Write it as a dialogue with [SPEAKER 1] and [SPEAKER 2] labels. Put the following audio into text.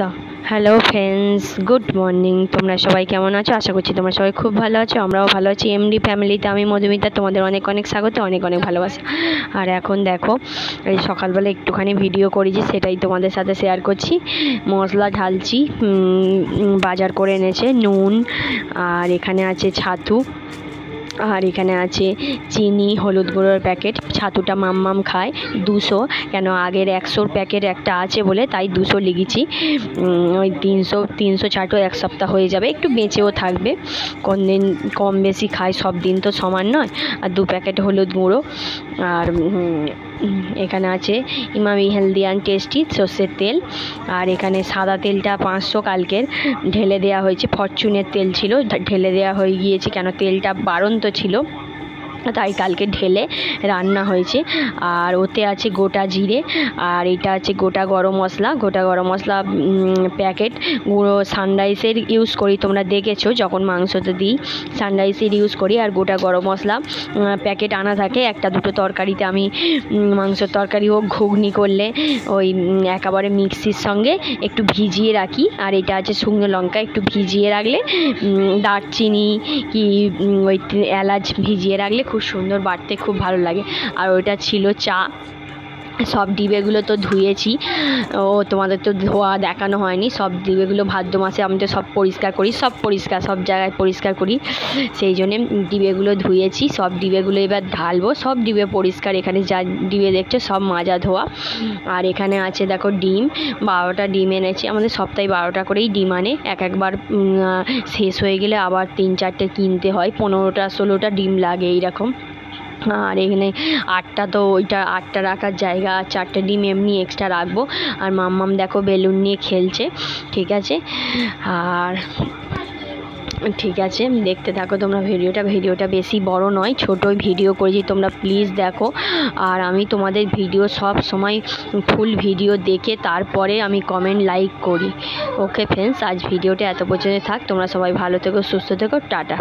[SPEAKER 1] দাও। Hello friends good morning তোমরা সবাই কেমন আছো? আশা করছি তোমরা সবাই খুব ভালো আছো, আমরাও ভালো আছি। এমডি ফ্যামিলিতে আমি মধুমিতা, তোমাদের অনেক অনেক স্বাগত, অনেক অনেক ভালোবাসা। আর এখন দেখো, এই সকালবেলা একটুখানি ভিডিও করেছি সেটাই তোমাদের সাথে শেয়ার করছি। মশলা ঢালছি বাজার করে এনেছে নুন, আর এখানে আছে ছাতু। আর এখানে আছে চিনি, হলুদ গুঁড়োর প্যাকেট, ছাতুটা মাম মাম খায়, দুশো, কেন আগের একশোর প্যাকেট একটা আছে বলে তাই দুশো লিখেছি। ওই তিনশো তিনশো ছাটো এক সপ্তাহ হয়ে যাবে, একটু বেঁচেও থাকবে। কোন দিন কম বেশি খায় সব দিন তো সমান নয়। আর দু প্যাকেট হলুদ গুঁড়ো আর এখানে আছে ইমামি হেলদি অ্যান্ড টেস্টি সর্ষের তেল। আর এখানে সাদা তেলটা পাঁচশো কালকের। ঢেলে দেওয়া হয়েছে, ফরচুনের তেল ছিল, ঢেলে দেওয়া হয়ে গিয়েছে কেন? তেলটা বাড়ন্ত ছিল। তাই কালকে ঢেলে রান্না হয়েছে। আর ওতে আছে গোটা জিরে, আর এটা আছে গোটা গরম মশলা। গোটা গরম মশলা প্যাকেট, গুঁড়ো সানরাইসের ইউজ করি, তোমরা দেখেছ, যখন মাংসতে দিই, সানরাইসের ইউজ করি, আর গোটা গরম মশলা প্যাকেট আনা থাকে, একটা দুটো তরকারিতে আমি মাংসের তরকারি হোক, ঘুগনি করলে, ওই একেবারে মিক্সির সঙ্গে একটু ভিজিয়ে রাখি। আর এটা আছে শুকনো লঙ্কা, একটু ভিজিয়ে রাখলে দারচিনি, কি ওই, এলাচ ভিজিয়ে রাখলে খুব সুন্দর বাড়তে খুব ভালো লাগে। আর ওইটা ছিল চা। সব ডিবেগুলো তো ধুয়েছি। ও, তোমাদের তো ধোয়া দেখানো হয়নি। সব ডিবেগুলো ভাদ্র মাসে আমি তো সব পরিষ্কার করি, সব পরিষ্কার, সব জায়গায় পরিষ্কার করি। সেই জন্যে ডিবেগুলো ধুয়েছি, সব ডিবেগুলো এবার ঢালবো। সব ডিবে পরিষ্কার, এখানে যা ডিবে দেখছ সব মাজা ধোয়া। আর এখানে আছে দেখো ডিম, বারোটা ডিম এনেছি। আমাদের সপ্তাহে বারোটা করেই ডিম আনে। এক একবার শেষ হয়ে গেলে আবার তিন চারটে কিনতে হয়। পনেরোটা, ষোলোটা ডিম লাগে এইরকম। আর এখানে আটটা তো ওইটা আটটা রাখার জায়গা আর চারটে ডিম এমনি এক্সট্রা রাখব। আর মাম্মাম দেখো বেলুন নিয়ে খেলছে, ঠিক আছে? আর ঠিক আছে, দেখতে থাকো তোমরা ভিডিওটা। ভিডিওটা বেশি বড় নয়, ছোটোই ভিডিও করেছি, তোমরা প্লিজ দেখো। আর আমি তোমাদের ভিডিও সব সময় ফুল ভিডিও দেখে তারপরে আমি কমেন্ট লাইক করি। ওকে ফ্রেন্ডস আজ ভিডিওটা এত পর্যন্ত থাক, তোমরা সবাই ভালো থেকো, সুস্থ থেকো, টাটা।